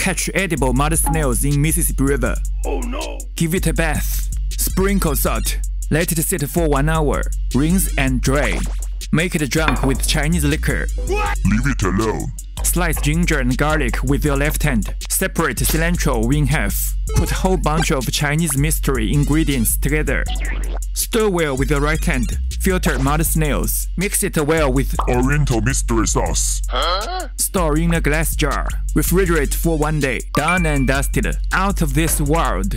Catch edible mud snails in Mississippi River. Oh no! Give it a bath. Sprinkle salt. Let it sit for one hour. Rinse and drain. Make it drunk with Chinese liquor. Leave it alone. Slice ginger and garlic with your left hand. Separate cilantro in half. Put a whole bunch of Chinese mystery ingredients together. Stir well with your right hand. Filter mud snails. Mix it well with Oriental mystery sauce. store in a glass jar. Refrigerate for one day. Done and dusted. Out of this world.